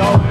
go.